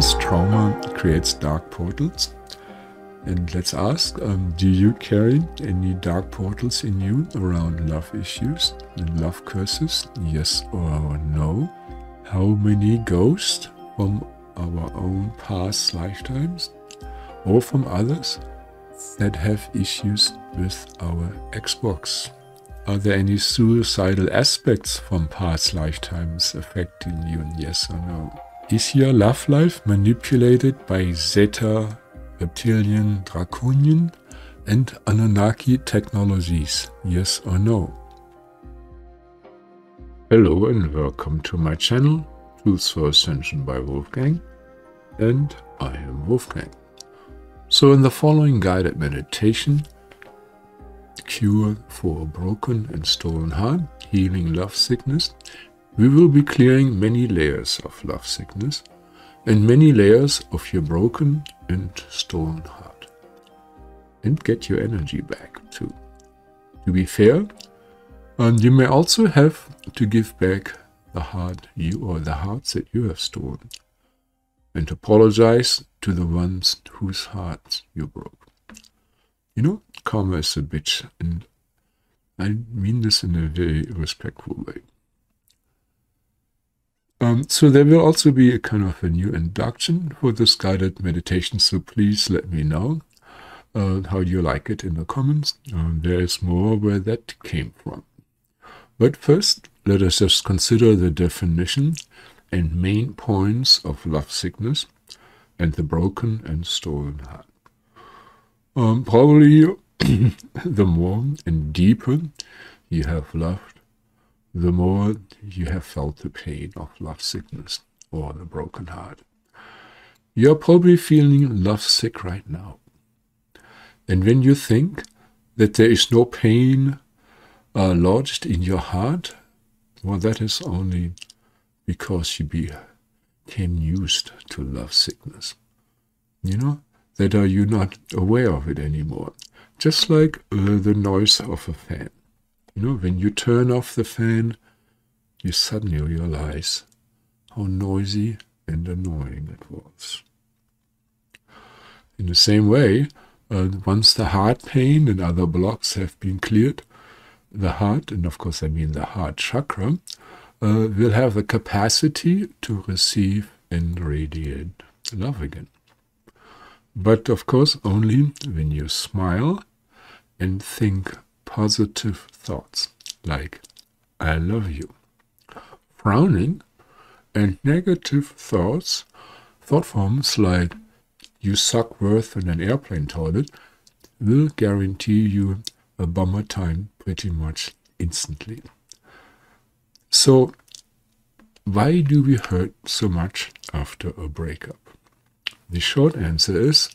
Sometimes trauma creates dark portals. And let's ask, um, do you carry any dark portals in you around love issues and love curses? Yes or no? How many ghosts from our own past lifetimes or from others that have issues with our Xbox? Are there any suicidal aspects from past lifetimes affecting you? Yes or no? Is your love life manipulated by Zeta, Reptilian, Draconian, and Anunnaki technologies? Yes or no? Hello and welcome to my channel, Tools for Ascension by Wolfgang, and I am Wolfgang. So in the following guided meditation, cure for a broken and stolen heart, healing love sickness, we will be clearing many layers of love sickness and many layers of your broken and stolen heart. And get your energy back too. To be fair, and you may also have to give back the heart you or the hearts that you have stolen and apologize to the ones whose hearts you broke. You know, karma is a bitch, and I mean this in a very respectful way. Um, so there will also be a kind of a new induction for this guided meditation, so please let me know uh, how you like it in the comments. Um, there is more where that came from. But first, let us just consider the definition and main points of love sickness and the broken and stolen heart. Um, probably the more and deeper you have loved, the more you have felt the pain of love sickness or the broken heart. You're probably feeling love sick right now. And when you think that there is no pain uh, lodged in your heart, well, that is only because you became used to love sickness. You know, that are you not aware of it anymore. Just like uh, the noise of a fan. You know, when you turn off the fan, you suddenly realize how noisy and annoying it was. In the same way, uh, once the heart pain and other blocks have been cleared, the heart, and of course I mean the heart chakra, uh, will have the capacity to receive and radiate love again. But of course, only when you smile and think positive thoughts like, I love you. Frowning and negative thoughts, thought forms like, you suck worse than an airplane toilet, will guarantee you a bummer time pretty much instantly. So, why do we hurt so much after a breakup? The short answer is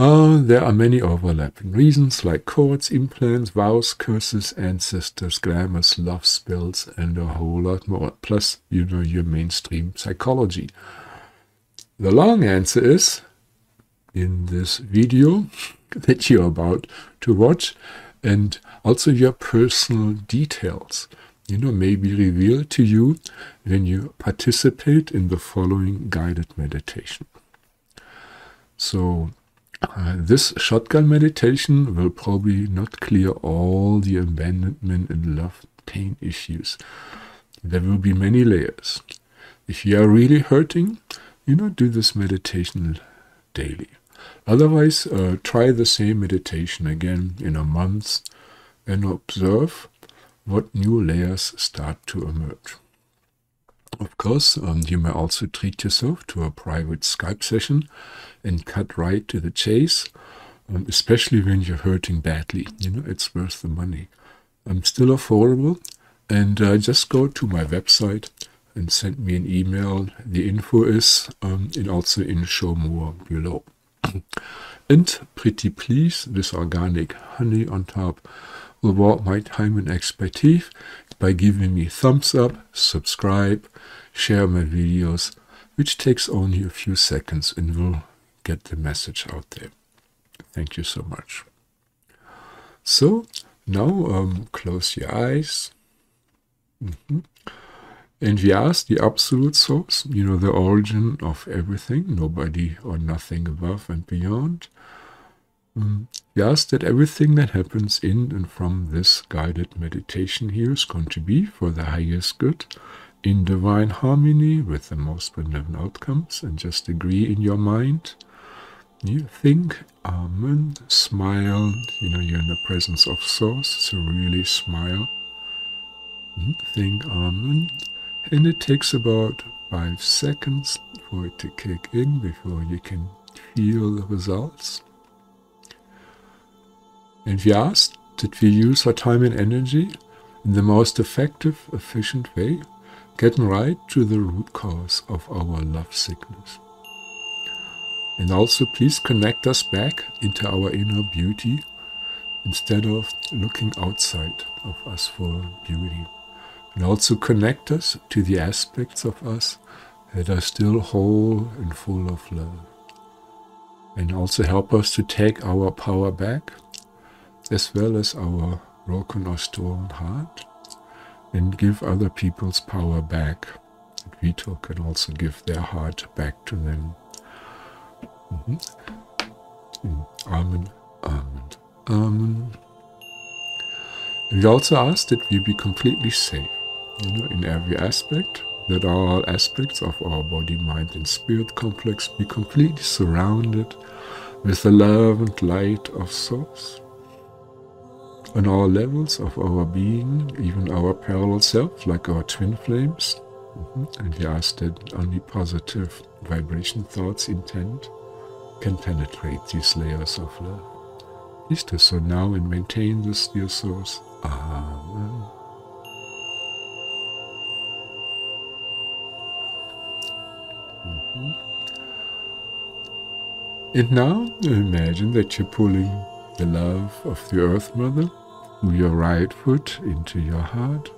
uh, there are many overlapping reasons like cords, implants, vows, curses, ancestors, glamours, love spells, and a whole lot more. Plus, you know, your mainstream psychology. The long answer is in this video that you're about to watch, and also your personal details you know, may be revealed to you when you participate in the following guided meditation. So uh, this shotgun meditation will probably not clear all the abandonment and love pain issues. There will be many layers. If you are really hurting, you know, do this meditation daily. Otherwise, uh, try the same meditation again in a month and observe what new layers start to emerge. Of course, um, you may also treat yourself to a private Skype session and cut right to the chase, um, especially when you're hurting badly. You know, it's worth the money. I'm still affordable, and uh, just go to my website and send me an email. The info is um, and also in show more below. and pretty please with organic honey on top will reward my time and expertise by giving me thumbs up, subscribe, share my videos, which takes only a few seconds and will get the message out there. Thank you so much. So now um, close your eyes. Mm -hmm. And we ask the absolute source, you know, the origin of everything, nobody or nothing above and beyond. Ask that everything that happens in and from this guided meditation here is going to be for the highest good, in divine harmony with the most benevolent outcomes, and just agree in your mind. You think, Amen, smile, you know, you're in the presence of Source, so really smile. Think, Amen. And it takes about five seconds for it to kick in before you can feel the results. And we ask that we use our time and energy in the most effective, efficient way, getting right to the root cause of our love sickness. And also please connect us back into our inner beauty instead of looking outside of us for beauty. And also connect us to the aspects of us that are still whole and full of love. And also help us to take our power back as well as our broken or stolen heart and give other people's power back. And we too can also give their heart back to them. Mm-hmm. Mm -hmm. Amen, Amen, Amen. And we also ask that we be completely safe, you know, in every aspect, that all aspects of our body, mind, and spirit complex be completely surrounded with the love and light of Source on all levels of our being, even our parallel self, like our twin flames. Mm -hmm. And we ask that only positive vibration thoughts intent can penetrate these layers of love. Do so now and maintain this dear source. Amen. Mm -hmm. And now imagine that you're pulling the love of the Earth Mother Move your right foot into your heart.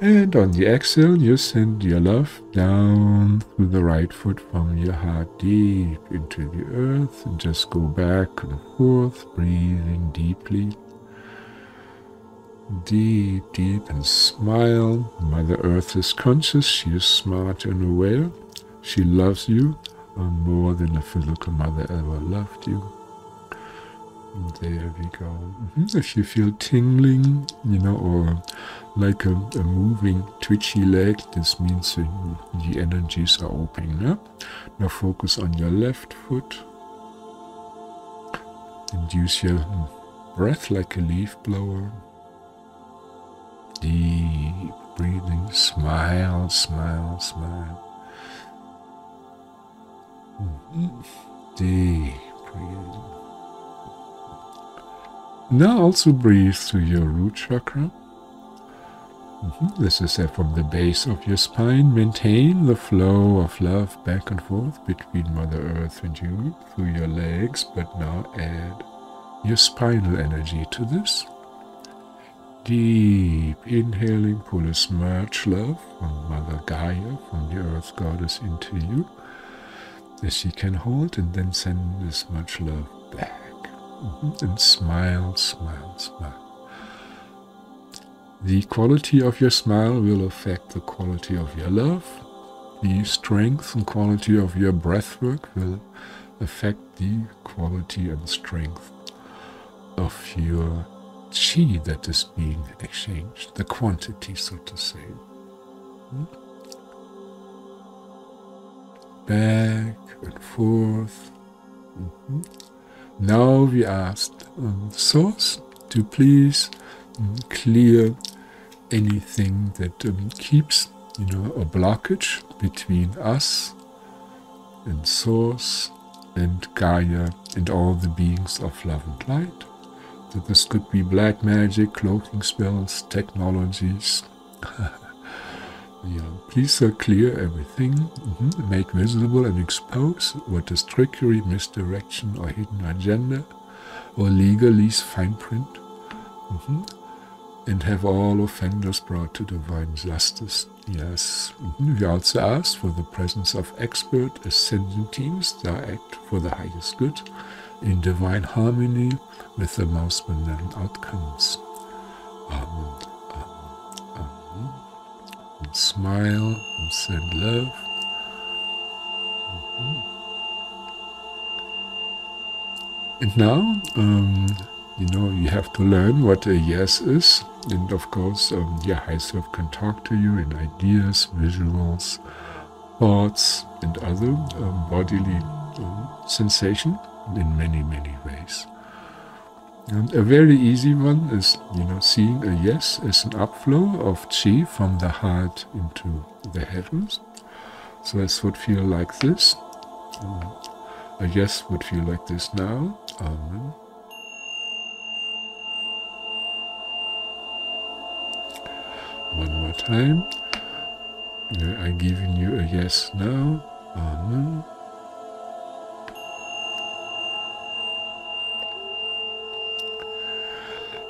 And on the exhale, you send your love down through the right foot from your heart deep into the earth and just go back and forth, breathing deeply. Deep, deep, and smile. Mother Earth is conscious, she is smart and aware. She loves you uh, more than a physical mother ever loved you. There we go. -hmm. If you feel tingling, you know, or like a, a moving, twitchy leg, this means the energies are opening up. Now focus on your left foot. Induce your breath like a leaf blower. Deep breathing. Smile, smile, smile. Mm -hmm. Deep breathing. Now also breathe through your root chakra. Mm -hmm. This is from the base of your spine. Maintain the flow of love back and forth between Mother Earth and you through your legs, but now add your spinal energy to this. Deep inhaling, pull as much love from Mother Gaia, from the Earth Goddess, into you as you can hold, and then send as much love back. And smile, smile, smile. The quality of your smile will affect the quality of your love. The strength and quality of your breath work will affect the quality and strength of your chi that is being exchanged, the quantity, so to say. Hmm? Back and forth. Mm -hmm. Now we asked um, Source to please um, clear anything that um, keeps, you know, a blockage between us and Source and Gaia and all the beings of love and light. That this could be black magic, cloaking spells, technologies, Yeah, please uh, clear everything, mm -hmm. make visible and expose what is trickery, misdirection, or hidden agenda, or legalese fine print, mm -hmm. and have all offenders brought to divine justice. Yes, mm -hmm. we also ask for the presence of expert ascendant teams that act for the highest good in divine harmony with the most benevolent outcomes. Amen. And smile and send love. Mm-hmm. And now, um, you know, you have to learn what a yes is. And of course, um, your high self can talk to you in ideas, visuals, thoughts, and other um, bodily um, sensation in many, many ways. And a very easy one is, you know, seeing a yes as an upflow of chi from the heart into the heavens. So this would feel like this. Um, a yes would feel like this now. One more time. I'm giving you a yes now. Amen.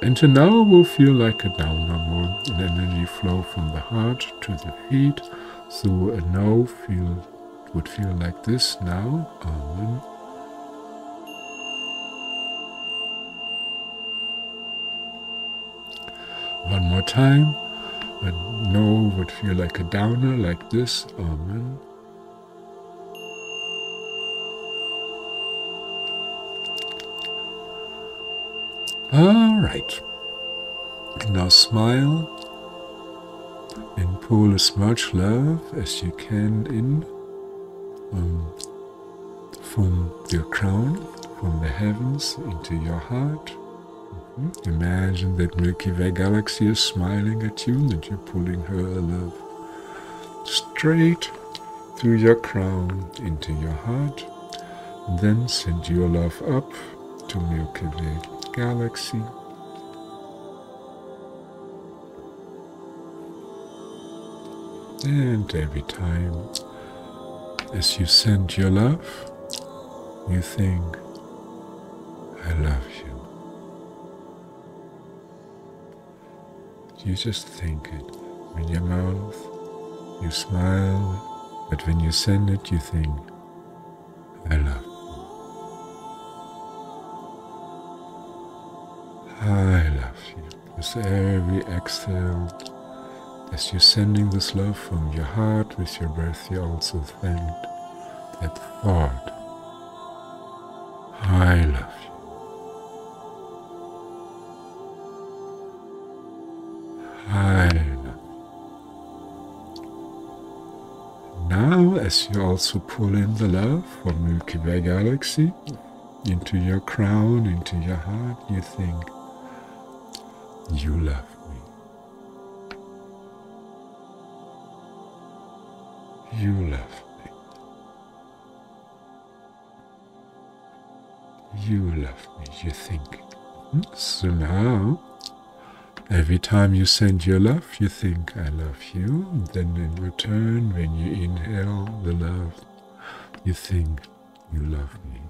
And so now will feel like a downward an energy flow from the heart to the feet. So a no feel would feel like this now. Amen. One more time. A no would feel like a downer, like this. Amen. All right. Now smile and pull as much love as you can in um, from your crown, from the heavens into your heart. Mm -hmm. Imagine that Milky Way galaxy is smiling at you and you're pulling her love straight through your crown into your heart. Then send your love up to Milky Way galaxy. And every time as you send your love, you think, I love you. You just think it in your mouth, you smile, but when you send it, you think, With every exhale, as you're sending this love from your heart with your breath, you also thank that thought. I love you. I love you. Now, as you also pull in the love from Milky Way Galaxy into your crown, into your heart, you think, you love me. You love me. You love me, you think. So now, every time you send your love, you think, I love you. Then in return, when you inhale the love, you think, you love me.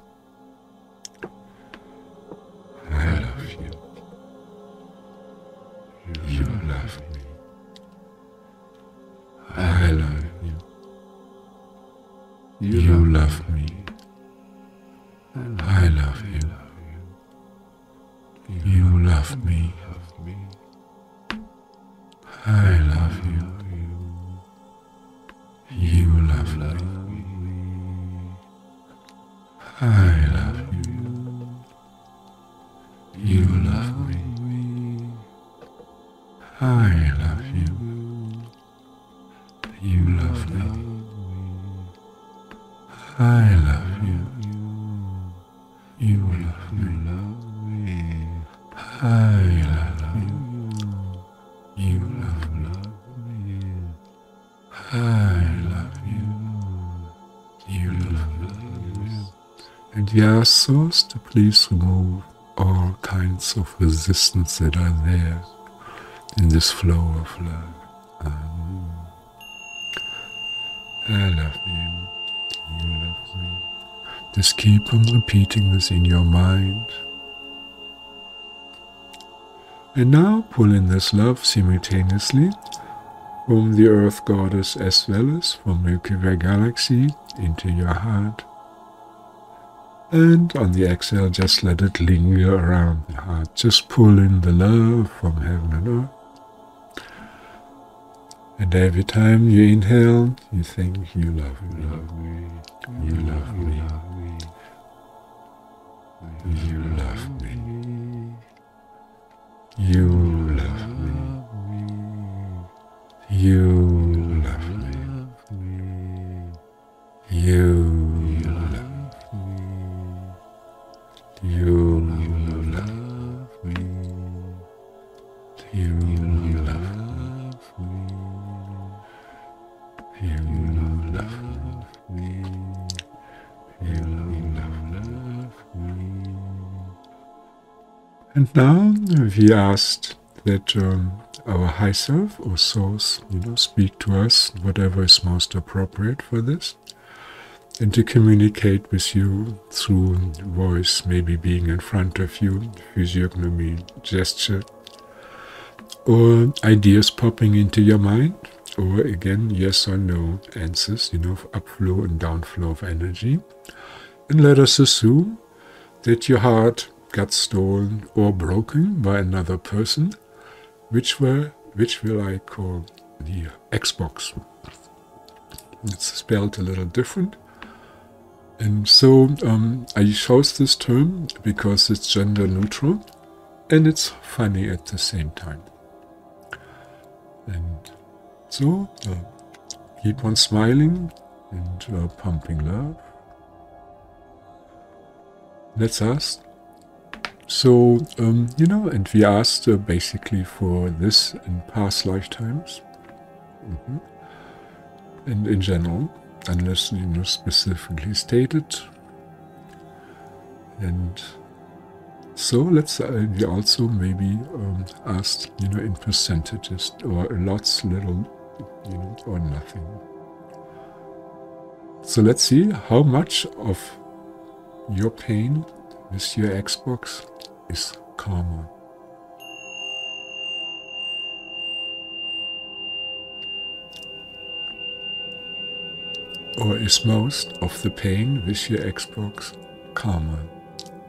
You love me. I love you. You love me. I love you. You love me. And we are source to please remove all kinds of resistance that are there in this flow of love. I love you. Just keep on repeating this in your mind. And now pull in this love simultaneously from the Earth Goddess as well as from Milky Way Galaxy into your heart. And on the exhale, just let it linger around the heart. Just pull in the love from heaven and earth And every time you inhale, you think you love me, you love me, you love me, you love now we asked that um, our high self or source, you know, speak to us whatever is most appropriate for this and to communicate with you through voice, maybe being in front of you, physiognomy, gesture, or ideas popping into your mind, or again, yes or no answers, you know, upflow and downflow of energy. And let us assume that your heart got stolen or broken by another person, which were which will I call the Xbox. It's spelled a little different. And so um, I chose this term because it's gender neutral and it's funny at the same time. And so uh, keep on smiling and uh, pumping love. Let's ask. So, um, you know, and we asked uh, basically for this in past lifetimes mm -hmm. and in general unless you know specifically stated. And so let's uh, we also maybe um, you know in percentages or lots, little, you know, or nothing. So let's see how much of your pain with your Xbox is karma. Or is most of the pain with your Xbox karma?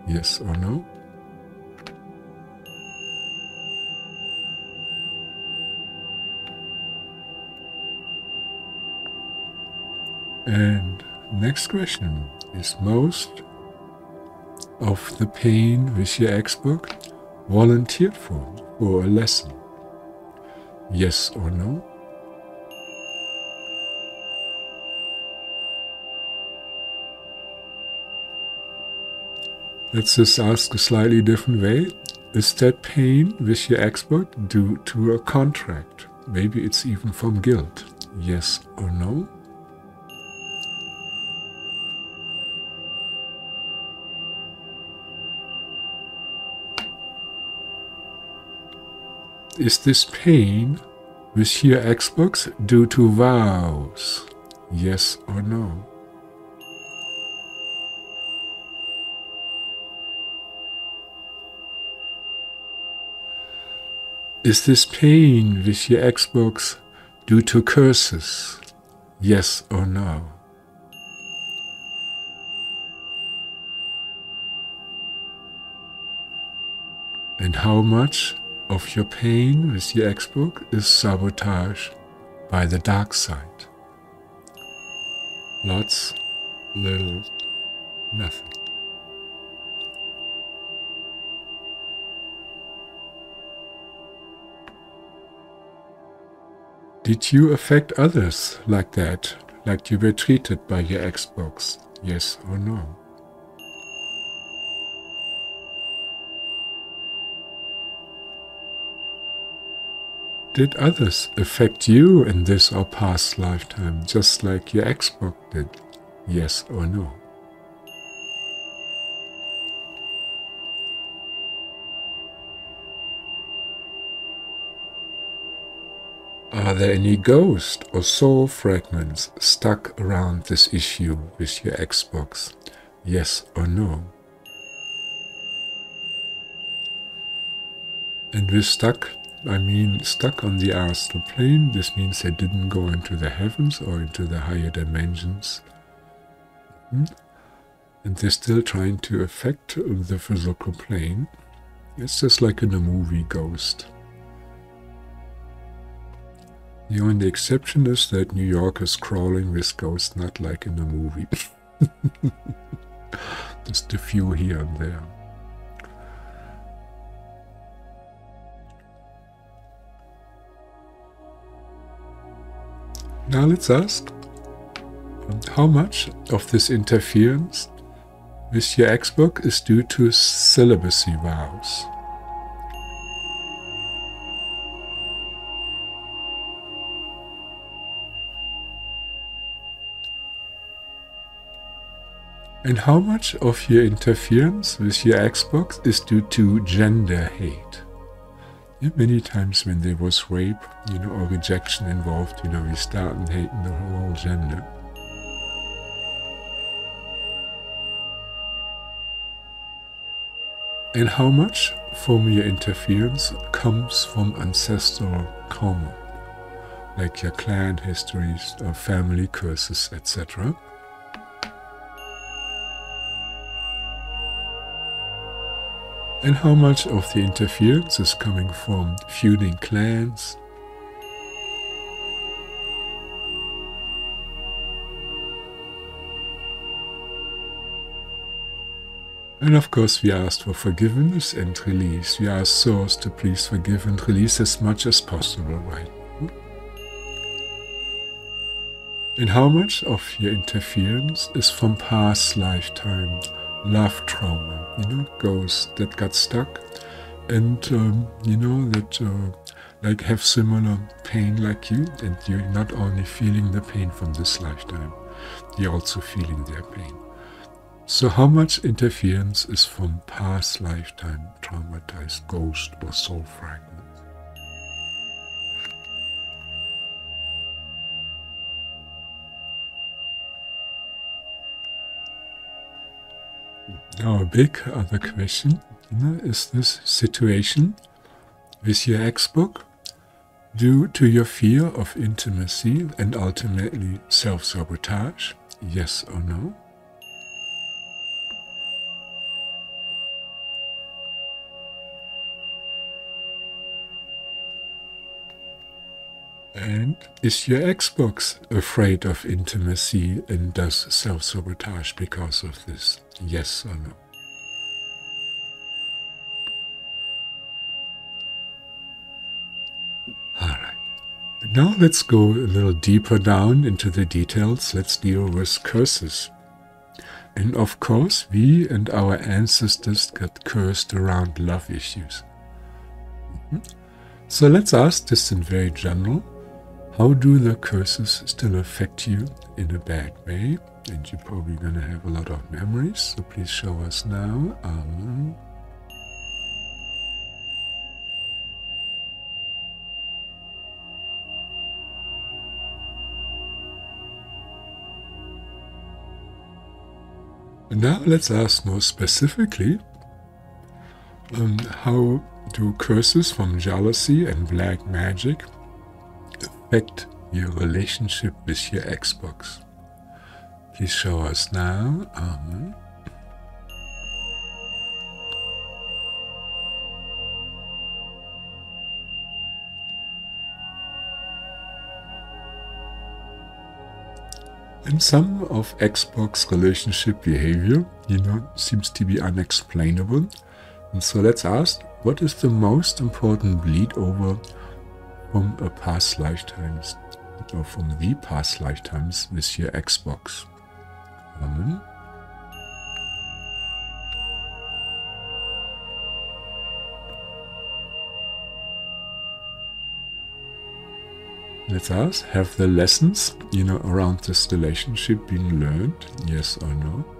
Yes or no? And next question is most of the pain with your Xbox volunteered for for a lesson? Yes or no? Let's just ask a slightly different way. Is that pain with your expert due to a contract? Maybe it's even from guilt. Yes or no? Is this pain with your Xbox due to vows? Yes or no? Is this pain with your Xbox due to curses? Yes or no? And how much of your pain with your Xbox is sabotage by the dark side? Lots, little, nothing. Did you affect others like that, like you were treated by your Xbox? Yes or no? Did others affect you in this or past lifetime, just like your Xbox did? Yes or no? Are there any ghost or soul fragments stuck around this issue with your Xbox? Yes or no? And with stuck, I mean stuck on the astral plane. This means they didn't go into the heavens or into the higher dimensions. Hmm? And they're still trying to affect the physical plane. It's just like in a movie Ghost. The only exception is that New York is crawling with ghosts, not like in the movie. Just a few here and there. Now let's ask how much of this interference with your Xbox is due to celibacy vows. And how much of your interference with your Xbox is due to gender hate? Many times when there was rape, you know, or rejection involved, you know, we start hating the whole gender. And how much from your interference comes from ancestral karma, like your clan histories or family curses, etc. And how much of the interference is coming from feuding clans, And of course, we asked for forgiveness and release. We asked Source to please forgive and release as much as possible, right? And how much of your interference is from past lifetime, love trauma, you know, ghosts that got stuck and, um, you know, that uh, like have similar pain like you, and you're not only feeling the pain from this lifetime, you're also feeling their pain. So how much interference is from past lifetime traumatized ghost or soul fragments? Now a big other question is this situation with your ex book due to your fear of intimacy and ultimately self-sabotage? Yes or no? And is your Xbox afraid of intimacy and does self-sabotage because of this? Yes or no? Alright. Now let's go a little deeper down into the details. Let's deal with curses. And of course, we and our ancestors got cursed around love issues. Mm -hmm. So let's ask this in very general. How do the curses still affect you in a bad way? And you're probably going to have a lot of memories, so please show us now. Um, now let's ask more specifically um, how do curses from jealousy and black magic affect your relationship with your Xbox. Please show us now. Um, And some of Xbox relationship behavior, you know, seems to be unexplainable. And so let's ask, what is the most important bleed over from a past lifetimes or from the past lifetimes with your Xbox. Amen. Let's ask, have the lessons, you know, around this relationship been learned? Yes or no?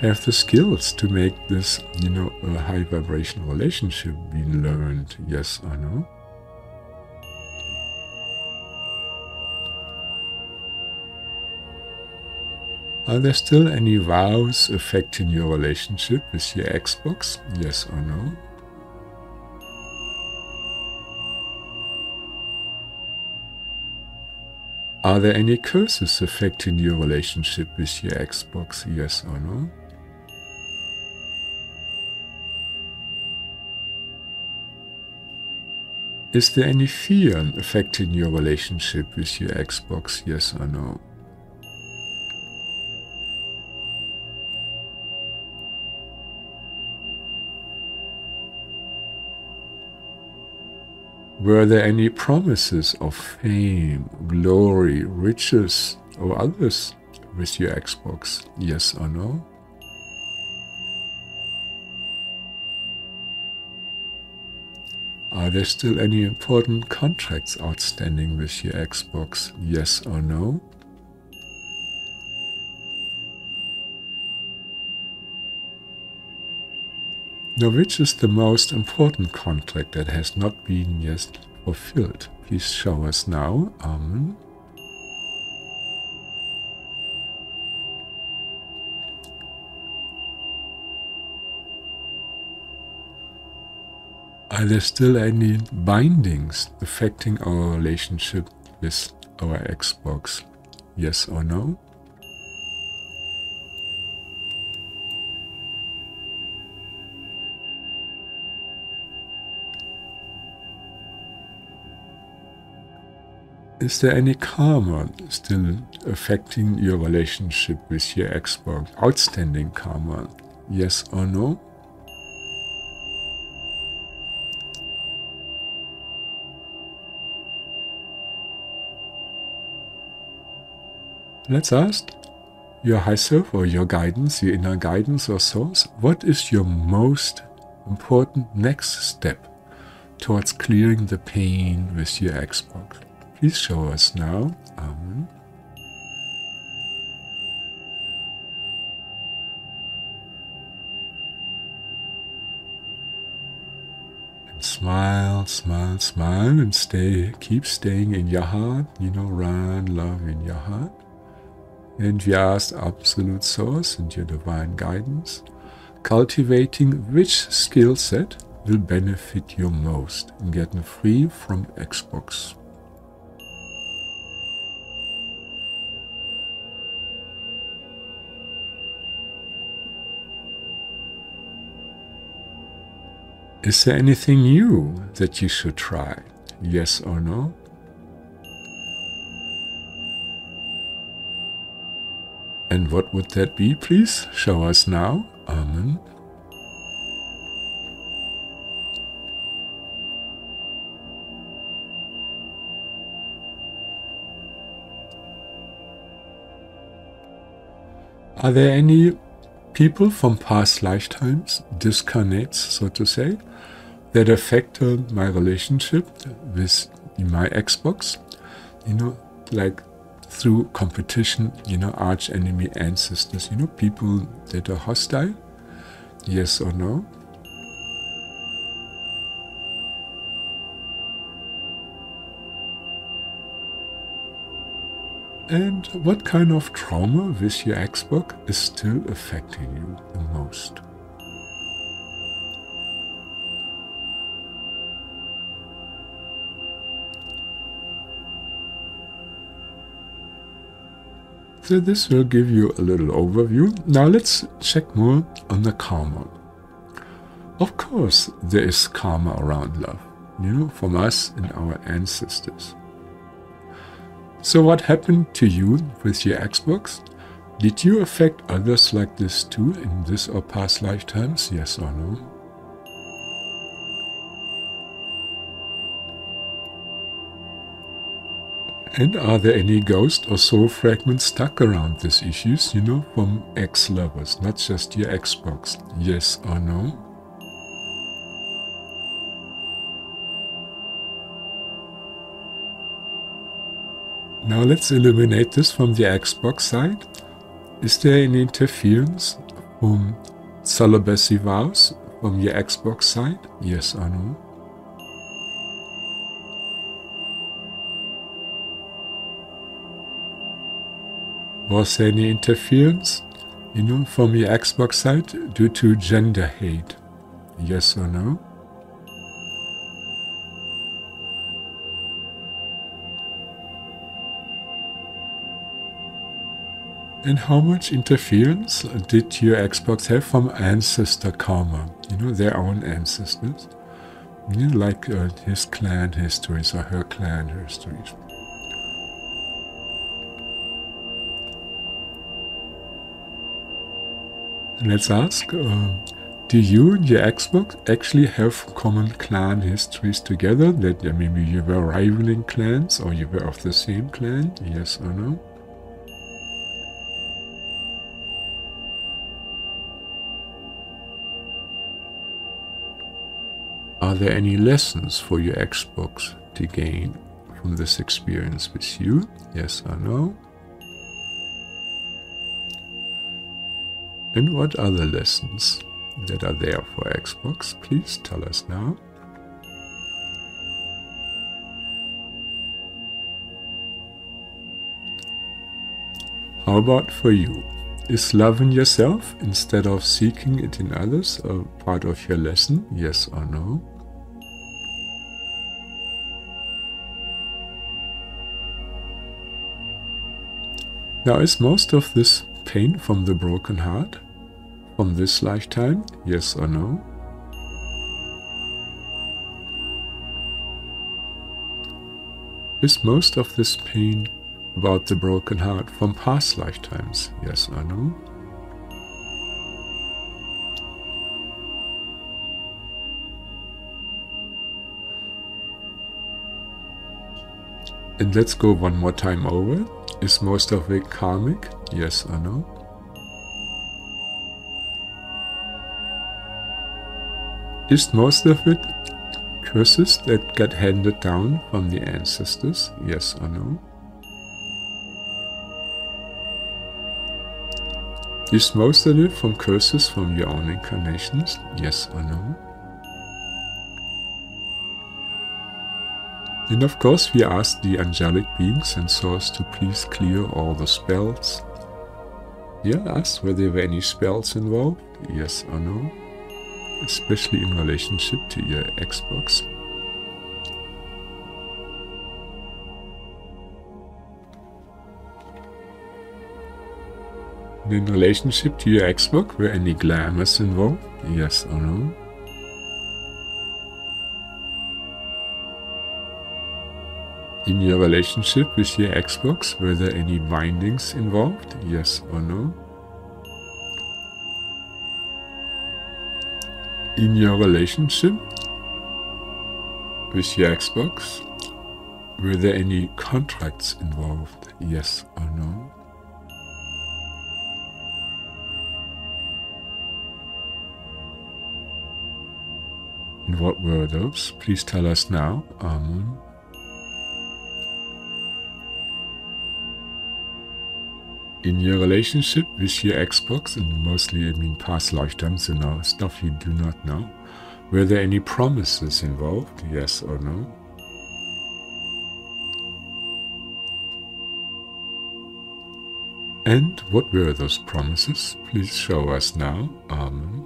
Have the skills to make this, you know, a high vibrational relationship be learned, yes or no? Are there still any vows affecting your relationship with your Xbox, yes or no? Are there any curses affecting your relationship with your Xbox, yes or no? Is there any fear affecting your relationship with your Xbox, yes or no? Were there any promises of fame, glory, riches, or others with your Xbox, yes or no? Are there still any important contracts outstanding with your Xbox? Yes or no? Now, which is the most important contract that has not been yet fulfilled? Please show us now. Amen. Are there still any bindings affecting our relationship with our Xbox? Yes or no? Is there any karma still affecting your relationship with your Xbox? Outstanding karma? Yes or no? Let's ask your high self or your guidance, your inner guidance or source, what is your most important next step towards clearing the pain with your Xbox? Please show us now. Amen. Smile, smile, smile, and stay, keep staying in your heart. You know, run love in your heart. And we ask Absolute Source and your divine guidance, cultivating which skill set will benefit you most in getting free from Xbox. Is there anything new that you should try? Yes or no? And what would that be, please? Show us now. Amen. Are there any people from past lifetimes, discarnates, so to say, that affected my relationship with my Xbox? You know, like through competition, you know, arch enemy ancestors, you know, people that are hostile? Yes or no? And what kind of trauma with your Xbox is still affecting you the most? So this will give you a little overview. Now let's check more on the karma. Of course, there is karma around love, you know, from us and our ancestors. So what happened to you with your Xbox? Did you affect others like this too in this or past lifetimes? Yes or no? And are there any ghost or soul fragments stuck around these issues, you know, from ex-lovers, not just your Xbox? Yes or no? Now let's eliminate this from the Xbox side. Is there any interference from celibacy vows from your Xbox side? Yes or no? Was any interference, you know, from your Xbox side due to gender hate? Yes or no? And how much interference did your Xbox have from ancestor karma? You know, their own ancestors. you know, like uh, his clan histories or her clan histories. Let's ask, uh, do you and your Xbox actually have common clan histories together? That maybe you were rivaling clans or you were of the same clan? Yes or no? Are there any lessons for your Xbox to gain from this experience with you? Yes or no? And what other lessons that are there for Xbox? Please tell us now. How about for you? Is loving yourself instead of seeking it in others a part of your lesson? Yes or no? Now, is most of this pain from the broken heart from this lifetime? Yes or no? Is most of this pain about the broken heart from past lifetimes? Yes or no? And let's go one more time over. Is most of it karmic? Yes or no? Is most of it curses that get handed down from the ancestors? Yes or no? Is most of it from curses from your own incarnations? Yes or no? And of course we ask the angelic beings and source to please clear all the spells. Yeah, ask whether there were any spells involved, yes or no, especially in relationship to your Xbox. in relationship to your Xbox, were any glamours involved, yes or no? In your relationship with your Xbox, were there any bindings involved? Yes or no? In your relationship with your Xbox, were there any contracts involved? Yes or no? And what were those? Please tell us now. Amen. In your relationship with your Xbox, and mostly I mean past lifetimes and you stuff you do not know, were there any promises involved, yes or no? And what were those promises? Please show us now. Amen.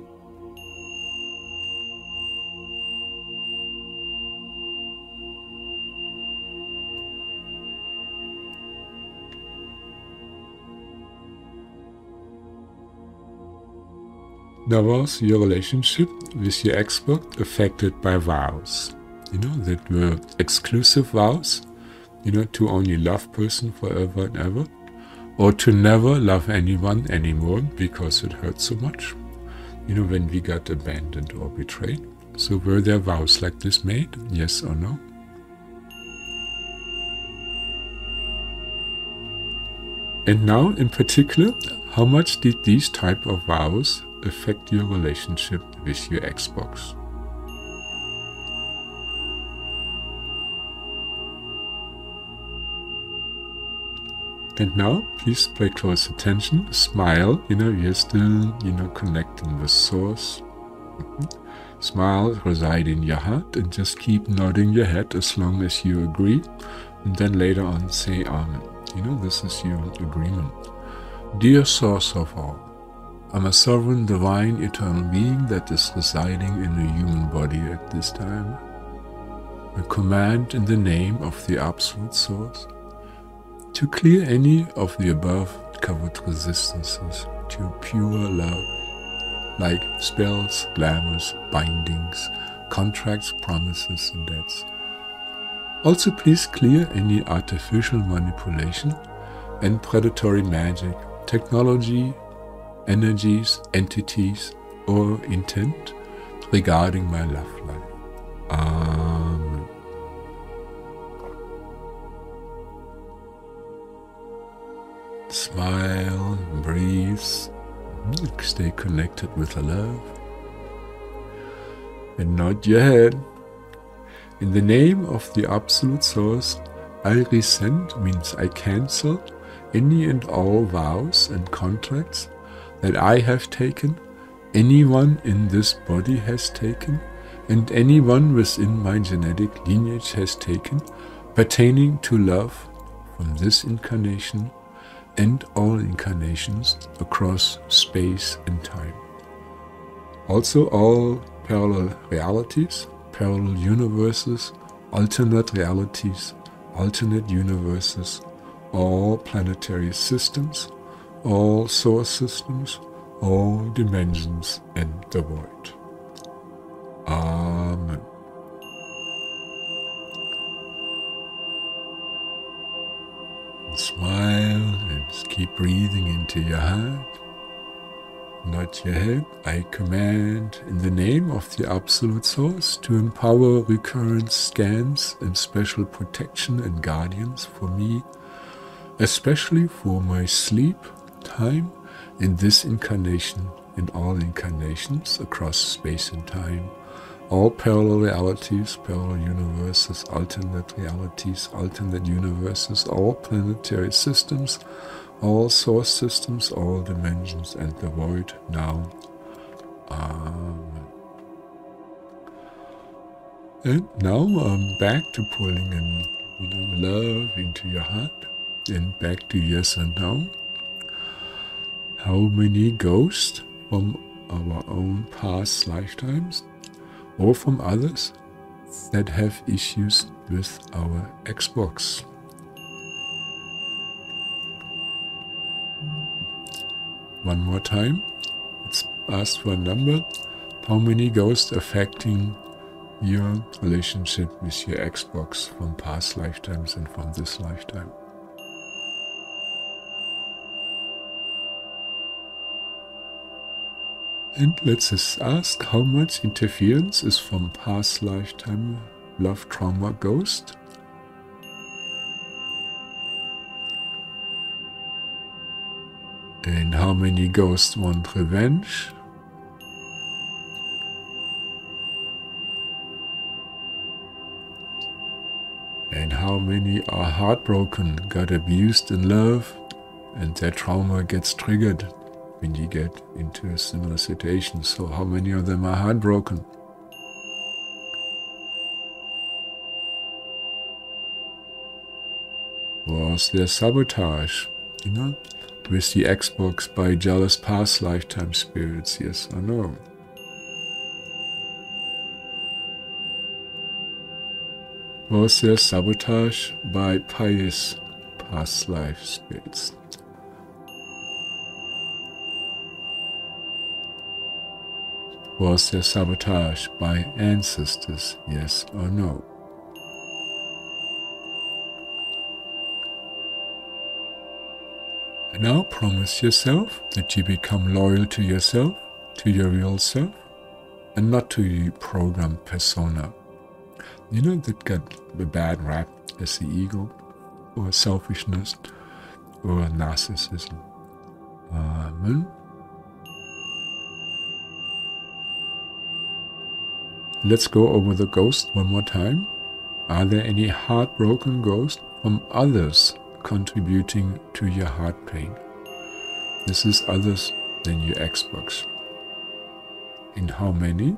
Now was your relationship with your Xbox affected by vows? You know, that were exclusive vows, you know, to only love person forever and ever, or to never love anyone anymore because it hurt so much, you know, when we got abandoned or betrayed. So were there vows like this made? Yes or no? And now, in particular, how much did these type of vows affect your relationship with your Xbox. And now, please pay close attention, smile, you know, you're still, you know, connecting with source. Smile, reside in your heart, and just keep nodding your head as long as you agree. And then later on say Amen. You know, this is your agreement. Dear source of all, I'm a sovereign, divine, eternal being that is residing in a human body at this time. I command in the name of the Absolute Source to clear any of the above covered resistances to pure love, like spells, glamours, bindings, contracts, promises, and debts. Also, please clear any artificial manipulation and predatory magic, technology, energies, entities, or intent regarding my love life. Amen. Smile, breathe, stay connected with the love. And nod your head. In the name of the Absolute Source, I resent means I cancel any and all vows and contracts that I have taken, anyone in this body has taken, and anyone within my genetic lineage has taken, pertaining to love from this incarnation and all incarnations across space and time. Also, all parallel realities, parallel universes, alternate realities, alternate universes, all planetary systems, all solar systems, all dimensions, and the void. Amen. And Smile and keep breathing into your heart. not your head. I command in the name of the Absolute Source to empower recurrent scans and special protection and guardians for me, especially for my sleep time in this incarnation, in all incarnations across space and time, all parallel realities, parallel universes, alternate realities, alternate universes, all planetary systems, all source systems, all dimensions, and the void now. Amen. And now I'm back to pulling in you know, love into your heart and back to yes and no how many ghosts from our own past lifetimes or from others that have issues with our Xbox. One more time. Let's ask for a number. How many ghosts affecting your relationship with your Xbox from past lifetimes and from this lifetime? And let's just ask how much interference is from past lifetime love trauma ghost. And how many ghosts want revenge? And how many are heartbroken, got abused in love, and their trauma gets triggered when you get into a similar situation. So how many of them are heartbroken? Was there sabotage, you know, with the Xbox by jealous past lifetime spirits, yes or no? Was there sabotage by pious past life spirits? Was there sabotage by ancestors, yes or no? Now promise yourself that you become loyal to yourself, to your real self, and not to your programmed persona. You know that got a bad rap as the ego, or selfishness, or narcissism. Amen. Let's go over the ghost one more time. Are there any heartbroken ghosts from others contributing to your heart pain? This is others than your Xbox. In how many?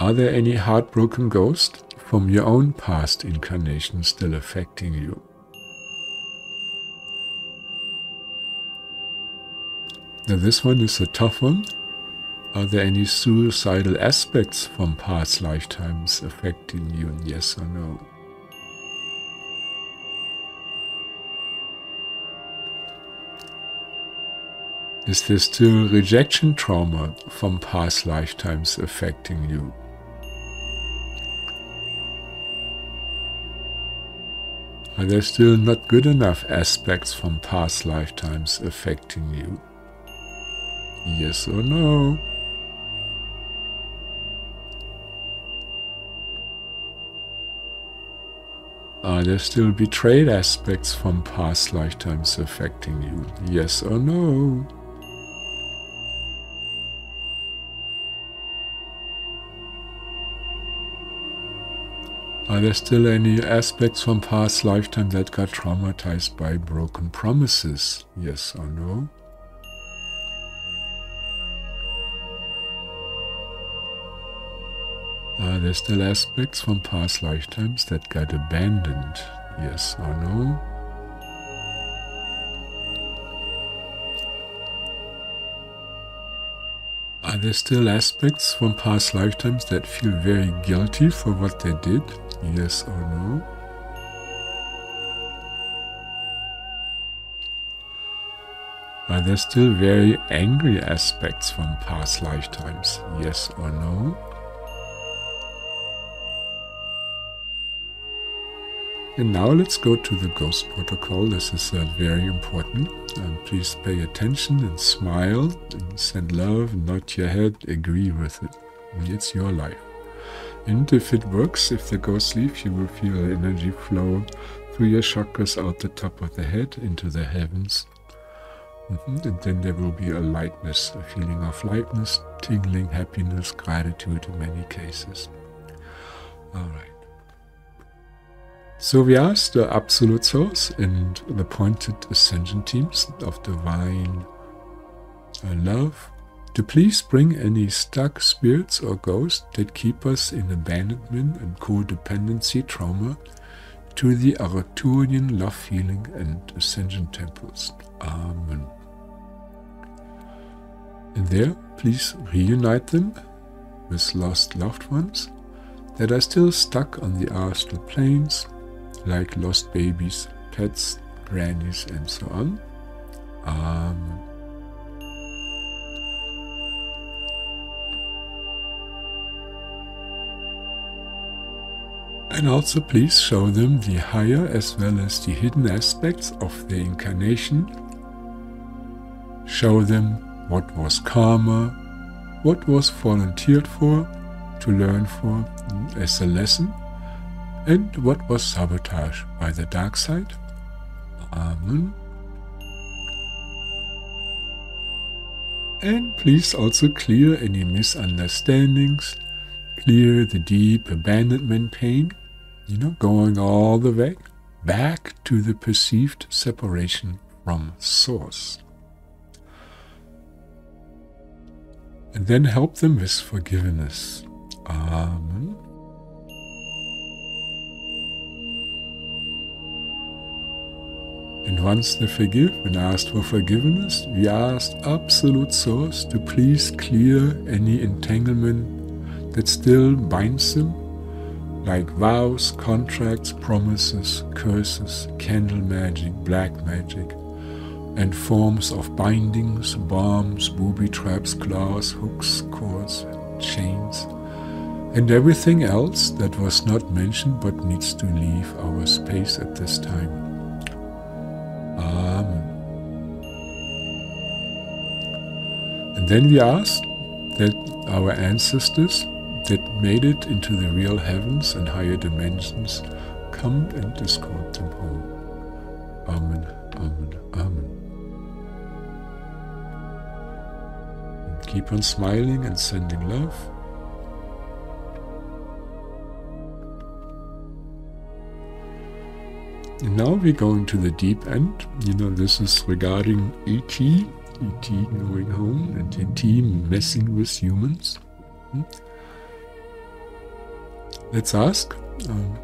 Are there any heartbroken ghosts from your own past incarnation still affecting you? Now this one is a tough one are there any suicidal aspects from past lifetimes affecting you, yes or no? Is there still rejection trauma from past lifetimes affecting you? Are there still not good enough aspects from past lifetimes affecting you? Yes or no? Are there still betrayed aspects from past lifetimes affecting you? Yes or no? Are there still any aspects from past lifetime that got traumatized by broken promises? Yes or no? Are there still aspects from past lifetimes that got abandoned? Yes or no? Are there still aspects from past lifetimes that feel very guilty for what they did? Yes or no? Are there still very angry aspects from past lifetimes? Yes or no? And now let's go to the ghost protocol. This is uh, very important. And please pay attention and smile and send love, nod your head, agree with it. It's your life. And if it works, if the ghost leaves, you will feel the energy flow through your chakras out the top of the head into the heavens. Mm -hmm. And then there will be a lightness, a feeling of lightness, tingling, happiness, gratitude in many cases. All right. So we asked the Absolute Source and the Pointed Ascension teams of Divine uh, Love to please bring any stuck spirits or ghosts that keep us in abandonment and codependency trauma to the Arcturian love healing and ascension temples. Amen. And there, please reunite them with lost loved ones that are still stuck on the astral planes, like lost babies, pets, grannies, and so on. Amen. And also please show them the higher as well as the hidden aspects of the incarnation. Show them what was karma, what was volunteered for, to learn for as a lesson, and what was sabotage by the dark side. Amen. And please also clear any misunderstandings, clear the deep abandonment pain you know, going all the way back to the perceived separation from Source. And then help them with forgiveness. Amen. Once they forgive and ask for forgiveness, we ask Absolute Source to please clear any entanglement that still binds them like vows, contracts, promises, curses, candle magic, black magic, and forms of bindings, bombs, booby traps, claws, hooks, cords, chains, and everything else that was not mentioned but needs to leave our space at this time. Amen. And then we ask that our ancestors that made it into the real heavens and higher dimensions come and escort them home. Amen, Amen, Amen. And keep on smiling and sending love. And now we're going to the deep end. You know, this is regarding ET, ET going home, and ET messing with humans. Hmm? Let's ask um,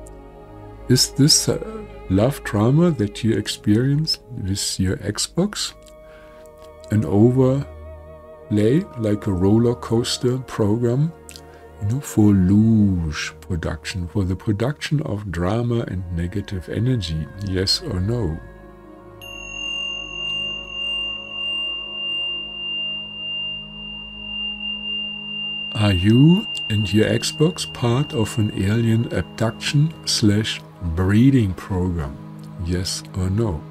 Is this uh, love trauma that you experience with your Xbox an overlay like a roller coaster program you know, for loosh production, for the production of drama and negative energy, yes or no? Are you and your Xbox part of an alien abduction slash breeding program? Yes or no?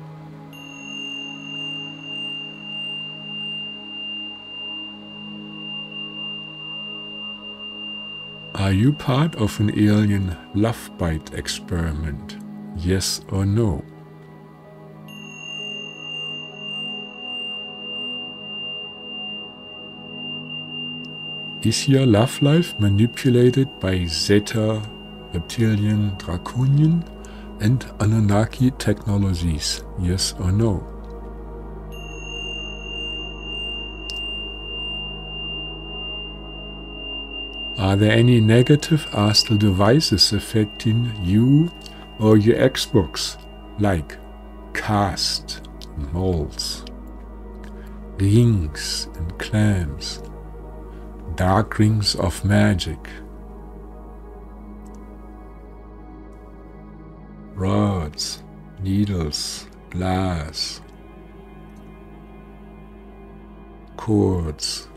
Are you part of an alien love bite experiment? Yes or no? Is your love life manipulated by Zeta, Reptilian, Draconian, and Anunnaki technologies? Yes or no? Are there any negative astral devices affecting you or your Xbox, like cast, molds, rings and clamps, dark rings of magic, rods, needles, glass, cords,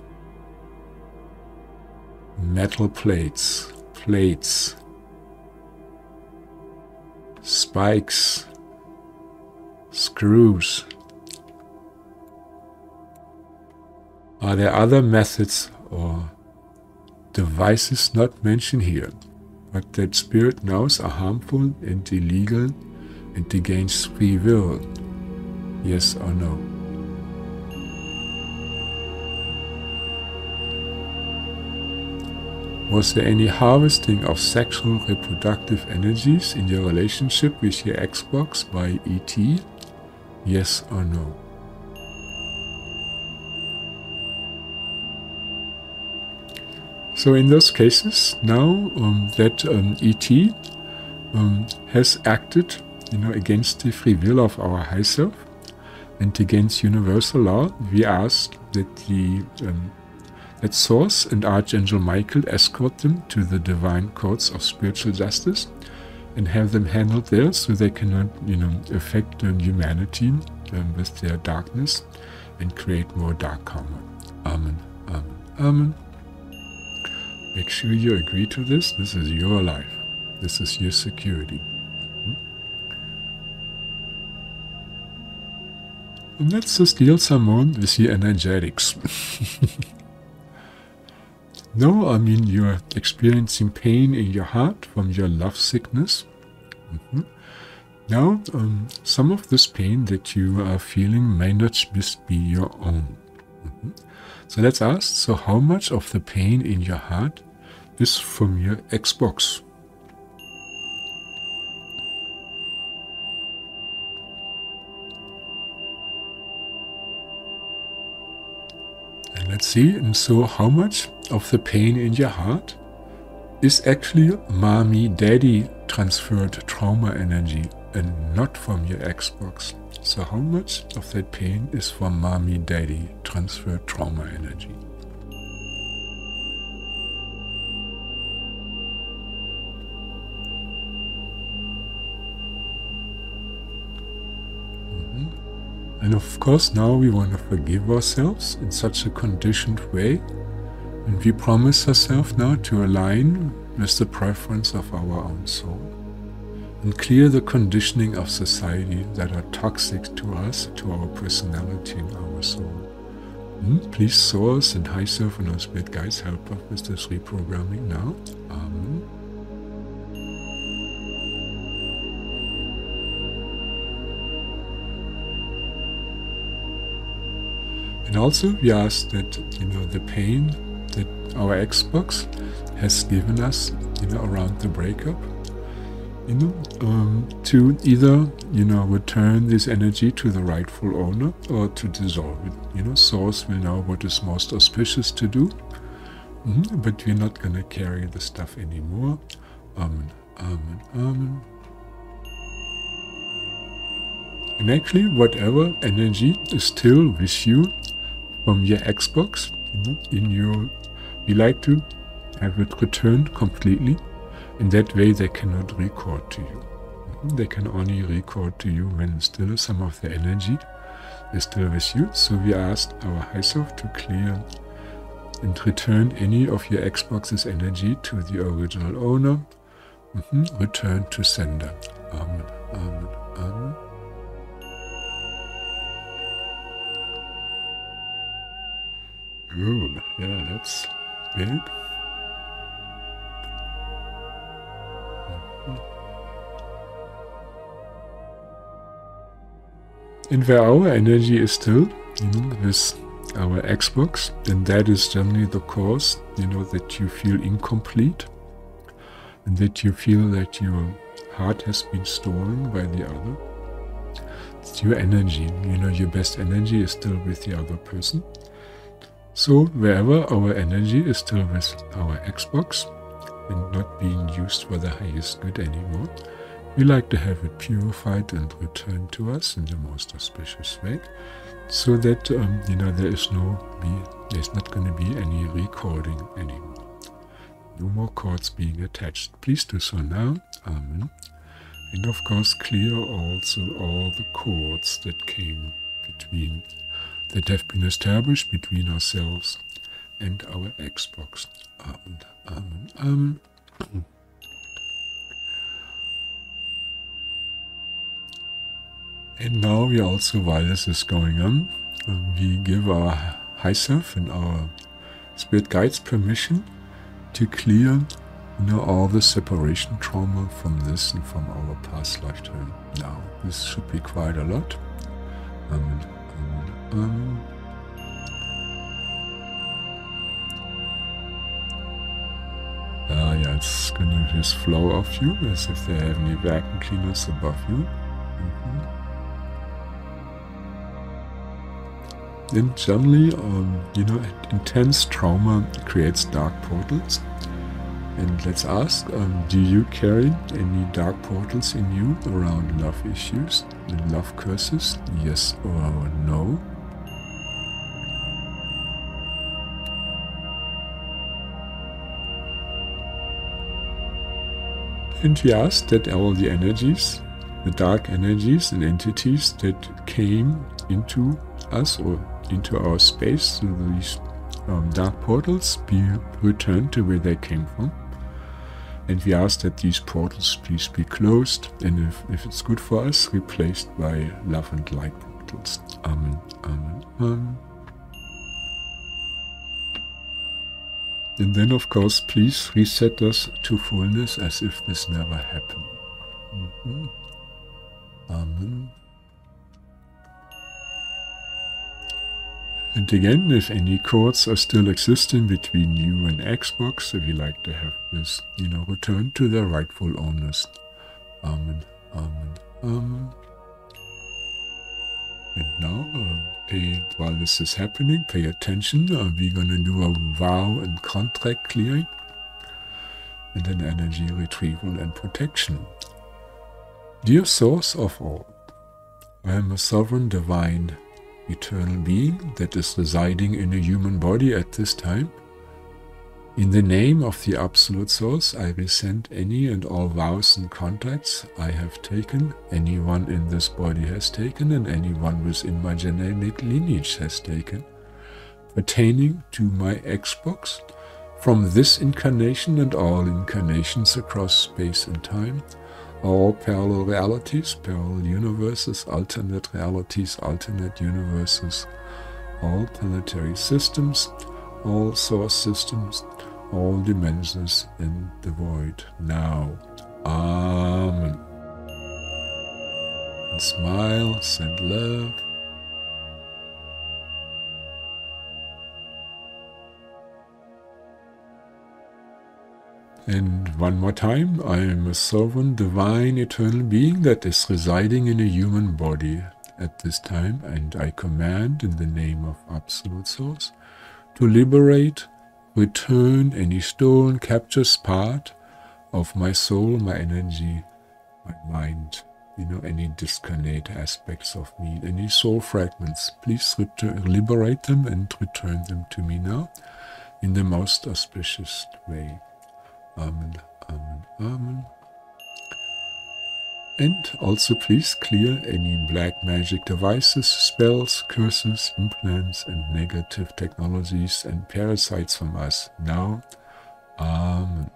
metal plates, plates, spikes, screws. Are there other methods or devices not mentioned here, but that spirit knows are harmful and illegal and against free will? Yes or no? Was there any harvesting of sexual reproductive energies in your relationship with your Xbox by ET? Yes or no? So in those cases, now um, that um, ET um, has acted, you know, against the free will of our high self and against universal law, we ask that the that Source and Archangel Michael escort them to the divine courts of spiritual justice and have them handled there so they cannot, you know, affect um, humanity um, with their darkness and create more dark karma. Amen. Amen. Amen. Make sure you agree to this. This is your life. This is your security. Hmm? And let's just deal some more with the energetics. no, I mean you're experiencing pain in your heart from your love sickness. Mm -hmm. Now, um, some of this pain that you are feeling may not just be your own. Mm -hmm. So let's ask, so how much of the pain in your heart is from your Xbox? See, and so how much of the pain in your heart is actually mommy daddy transferred trauma energy and not from your Xbox. So how much of that pain is from mommy, daddy, transferred trauma energy? And of course, now we want to forgive ourselves in such a conditioned way. And we promise ourselves now to align with the preference of our own soul and clear the conditioning of society that are toxic to us, to our personality and our soul. Mm, please Source and High Self and our Spirit Guides help us with this reprogramming now. Amen. Also we ask that, you know, the pain that our Xbox has given us, you know, around the breakup, you know, um, to either, you know, return this energy to the rightful owner or to dissolve it. You know, Source will know what is most auspicious to do, mm -hmm. but we're not going to carry the stuff anymore. Amen, amen, amen. And actually, whatever energy is still with you from your Xbox, in your, we like to have it returned completely in that way, they cannot record to you. They can only record to you when still some of the energy is still with you. So we asked our high self to clear and return any of your Xbox's energy to the original owner. Mm -hmm. Return to sender. Amen. Amen. Amen. Yeah, that's big. And where our energy is still, you know, with our Xbox, then that is generally the cause, you know, that you feel incomplete and that you feel that your heart has been stolen by the other. It's your energy, you know, your best energy is still with the other person. So wherever our energy is still with our Xbox and not being used for the highest good anymore, we like to have it purified and returned to us in the most auspicious way, so that um, you know there is no be there's not going to be any recording anymore. No more cords being attached. Please do so now. Amen. And of course, clear also all the cords that came between that have been established between ourselves and our Xbox. Amen. Amen. Amen. And now we also, while this is going on, we give our high self and our spirit guides permission to clear you know, all the separation trauma from this and from our past lifetime. Now, this should be quite a lot. Um, um. Uh, yeah, it's gonna just flow off you as if they have any vacuum cleaners above you. Mm -hmm. Then generally, um, you know, intense trauma creates dark portals. And let's ask, um, do you carry any dark portals in you around love issues and love curses? Yes or no? And we ask that all the energies, the dark energies and entities that came into us or into our space through these um, dark portals be returned to where they came from. And we ask that these portals please be closed and if, if it's good for us, replaced by love and light portals. Amen. Amen. Amen. And then, of course, please reset us to fullness as if this never happened. Mm -hmm. Amen. And again, if any cords are still existing between you and Xbox, if you like to have this, you know, return to their rightful owners. Amen, amen, amen. And now, uh, while this is happening, pay attention. Uh, we're going to do a vow and contract clearing. And then energy retrieval and protection. Dear source of all, I am a sovereign divine eternal being that is residing in a human body at this time. In the name of the Absolute Source, I resent any and all vows and contracts I have taken, anyone in this body has taken, and anyone within my genetic lineage has taken, pertaining to my Xbox, from this incarnation and all incarnations across space and time, all parallel realities, parallel universes, alternate realities, alternate universes, all planetary systems, all source systems, all dimensions in the void. Now, Amen. And smile, send love. And one more time, I am a sovereign, divine, eternal being that is residing in a human body at this time, and I command in the name of Absolute Source to liberate, return any stolen, captured part of my soul, my energy, my mind, you know, any discarnate aspects of me, any soul fragments. Please liberate them and return them to me now in the most auspicious way. Amen, Amen, Amen. And also please clear any black magic devices, spells, curses, implants, and negative technologies and parasites from us now. Amen.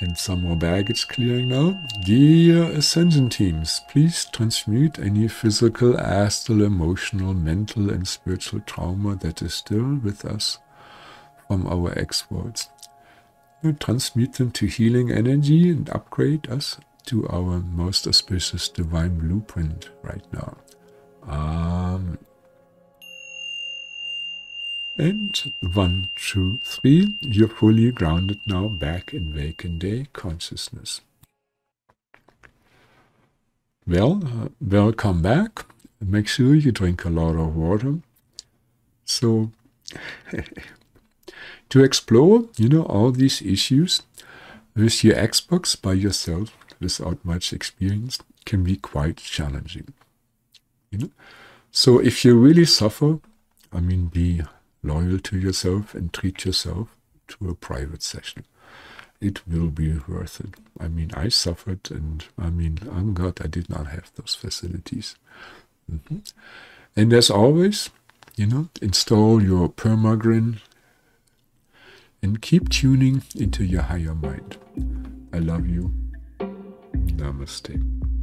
And some more baggage clearing now. Dear Ascension teams, please transmute any physical, astral, emotional, mental, and spiritual trauma that is still with us from our ex-worlds transmute them to healing energy and upgrade us to our most auspicious divine blueprint right now. Amen. And one, two, three, you're fully grounded now back in Waking Day consciousness. Well, uh, welcome back. Make sure you drink a lot of water. So, to explore, you know, all these issues with your Xbox by yourself without much experience can be quite challenging. You know? So if you really suffer, I mean, be loyal to yourself and treat yourself to a private session. It will be worth it. I mean, I suffered, and I mean, I'm God, I did not have those facilities. Mm -hmm. And as always, you know, install your permagrin and keep tuning into your higher mind. I love you. Namaste.